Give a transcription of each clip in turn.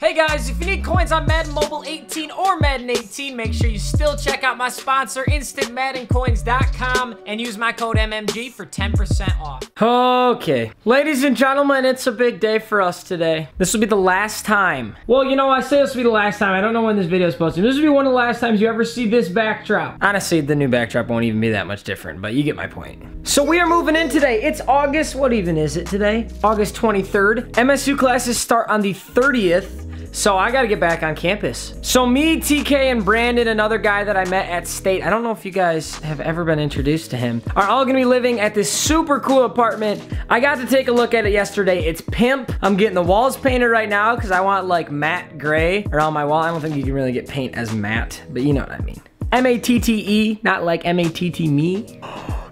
Hey guys, if you need coins on Madden Mobile 18 or Madden 18, make sure you still check out my sponsor, InstantMaddenCoins.com, and use my code MMG for 10% off. Okay, ladies and gentlemen, it's a big day for us today. This will be the last time. Well, you know, I say this will be the last time. I don't know when this video is posted. This will be one of the last times you ever see this backdrop. Honestly, the new backdrop won't even be that much different, but you get my point. So we are moving in today. It's August, what even is it today? August 23rd. MSU classes start on the 30th. So I gotta get back on campus. So me, TK, and Brandon, another guy that I met at State, I don't know if you guys have ever been introduced to him, are all gonna be living at this super cool apartment. I got to take a look at it yesterday. It's pimp. I'm getting the walls painted right now because I want like matte gray around my wall. I don't think you can really get paint as matte, but you know what I mean. M-A-T-T-E, not like M-A-T-T me.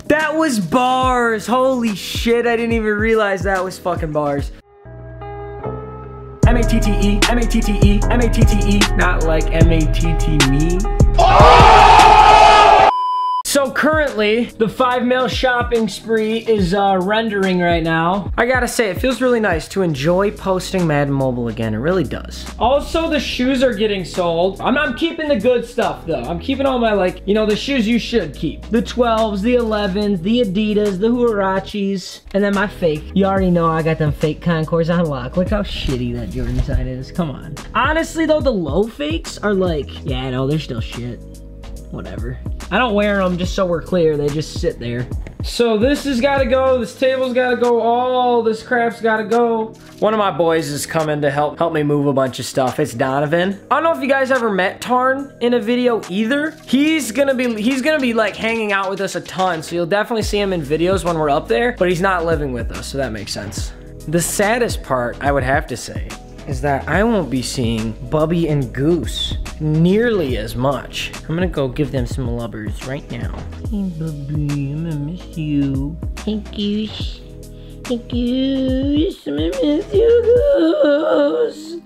That was bars. Holy shit, I didn't even realize that was fucking bars. M-A-T-T-E, M-A-T-T-E, M-A-T-T-E, not like M-A-T-T me. Oh! So currently, the five mil shopping spree is uh, rendering right now. I gotta say, it feels really nice to enjoy posting Madden Mobile again. It really does. Also, the shoes are getting sold. I'm, I'm keeping the good stuff though. I'm keeping all my like, you know, the shoes you should keep. The 12s, the 11s, the Adidas, the Huaraches, and then my fake. You already know I got them fake Concords on lock. Look how shitty that Jordan side is. Come on. Honestly though, the low fakes are like, yeah, no, they're still shit whatever. I don't wear them just so we're clear. They just sit there. So this has got to go. This table's got to go. All this crap's got to go. One of my boys is coming to help help me move a bunch of stuff. It's Donovan. I don't know if you guys ever met Tarn in a video either. He's gonna be he's gonna be like hanging out with us a ton. So you'll definitely see him in videos when we're up there. But he's not living with us, so that makes sense. The saddest part, I would have to say, is that I won't be seeing Bubby and Goose nearly as much. I'm gonna go give them some lubbers right now. Hey Bubby, I'm gonna miss you. Hey Goose. Hey Goose, I'm gonna miss you, Goose.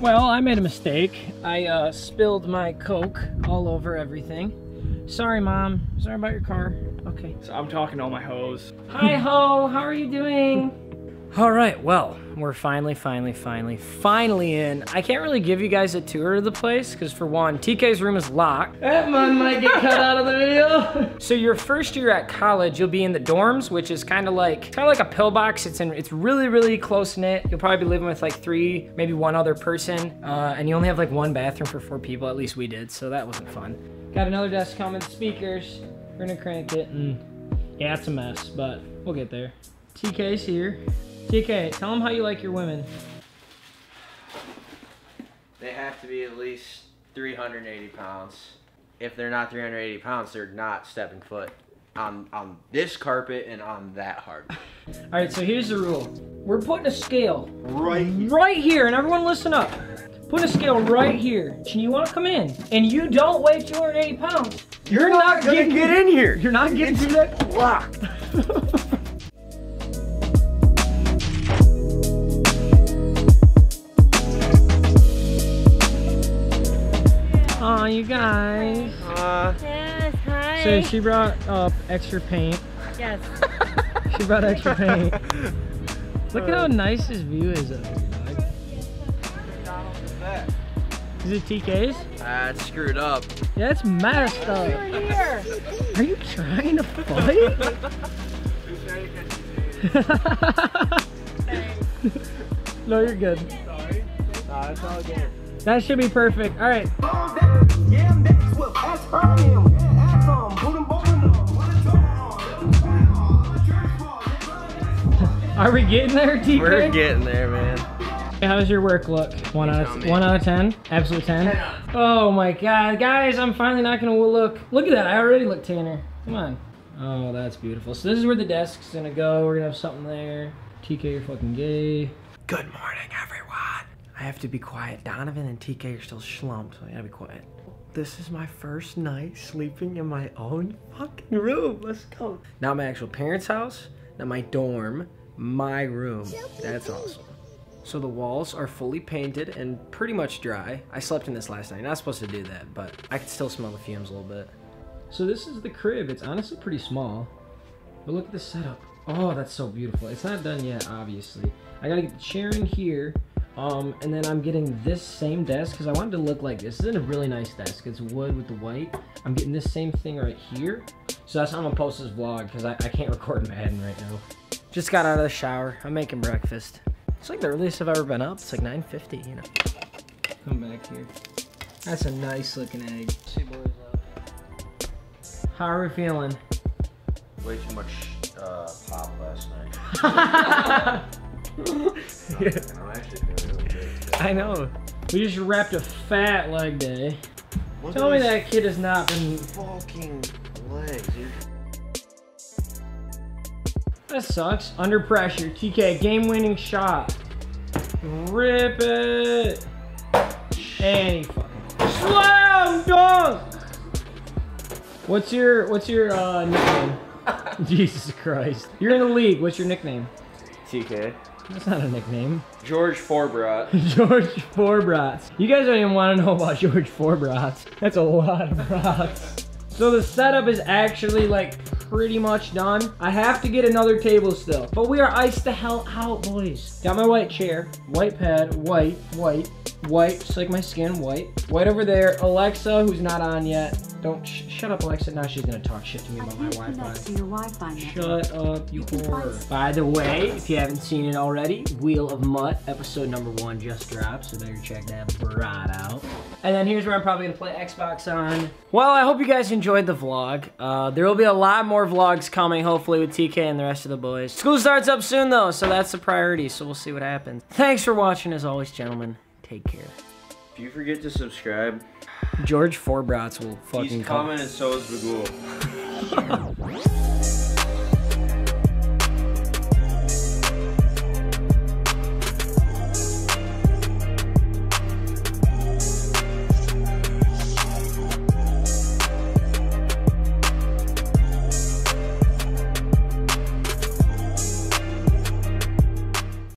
Well, I made a mistake. I uh, spilled my Coke all over everything. Sorry, Mom. Sorry about your car. Okay. So I'm talking to all my hoes. Hi, Ho. How are you doing? All right, well, we're finally, finally, finally, finally in. I can't really give you guys a tour of the place because for one, TK's room is locked. That one might get cut out of the video. so your first year at college, you'll be in the dorms, which is kind of like, kind of like a pillbox. It's in, it's really, really close knit. You'll probably be living with like three, maybe one other person. Uh, and you only have like one bathroom for four people, at least we did. So that wasn't fun. Got another desk coming, speakers. We're gonna crank it and yeah, it's a mess, but we'll get there. TK's here. TK, tell them how you like your women. They have to be at least 380 pounds. If they're not 380 pounds, they're not stepping foot on on this carpet and on that hard. All right, so here's the rule. We're putting a scale Right here. right here, and everyone listen up. Put a scale right here, and you want to come in, and you don't weigh 280 pounds. You're, not, gonna getting get in here. You're not getting through that block. Aw, you guys. Uh, Yes, hi. So she brought up extra paint. yes. She brought extra paint. Look at how nice this view is of here, dog. Is it TK's? that's screwed up. Yeah, it's messed up. We're. Are you trying to fight? no, you're good. Sorry. Nah, it's all good. That should be perfect. All right. Are we getting there, TK? We're getting there, man. How's your work look? One out of one out of ten. Absolute ten. Oh my god, guys! I'm finally not gonna look. Look at that! I already look tanner. Come on. Oh, that's beautiful. So this is where the desk's gonna go. We're gonna have something there. TK, you're fucking gay. Good morning, everyone. I have to be quiet. Donovan and TK are still schlumped, so I gotta be quiet. This is my first night sleeping in my own fucking room. Let's go. Not my actual parents' house, not my dorm, my room. That's awesome. So the walls are fully painted and pretty much dry. I slept in this last night. Not supposed to do that, but I can still smell the fumes a little bit. So this is the crib. It's honestly pretty small. But look at the setup. Oh, that's so beautiful. It's not done yet, obviously. I gotta get the chair in here. Um, and then I'm getting this same desk because I wanted to look like this. This is a really nice desk. It's wood with the white. I'm getting this same thing right here. So that's how I'm gonna post this vlog because I, I can't record Madden right now. Just got out of the shower. I'm making breakfast. It's like the earliest I've ever been up. It's like 9.50, you know. Come back here. That's a nice looking egg. Two boys up. How are we feeling? Way too much uh, pop last night. Yeah. I'm actually feeling really good. I know. We just wrapped a fat leg day. Look Tell me that kid has not been. fucking legs, dude. That sucks. Under pressure. TK, game winning shot. Rip it. And he fucking slam dunk. What's your What's your uh, nickname? Jesus Christ. You're in the league. What's your nickname? TK. That's not a nickname. George Forbrat. George Forbrats. You guys don't even want to know about George Forbrats. That's a lot of brats. So the setup is actually like pretty much done. I have to get another table still. But we are iced the hell out, boys. Got my white chair, white pad, white, white, white, just like my skin, white. White over there. Alexa, who's not on yet. Don't, sh shut up Alexa, now she's gonna talk shit to me about my Wi-Fi. connect to your Wi-Fi. Shut up, you You whore. By the way, if you haven't seen it already, Wheel of Mutt episode number one just dropped, so better check that brat out. And then here's where I'm probably gonna play Xbox on. Well, I hope you guys enjoyed the vlog. Uh, there will be a lot more vlogs coming, hopefully with TK and the rest of the boys. School starts up soon though, so that's the priority. So we'll see what happens. Thanks for watching, as always, gentlemen. Take care. If you forget to subscribe, George Forbrats will fucking he's come. coming and so is Bagul.